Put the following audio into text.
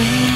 me.